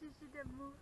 şişi de bu.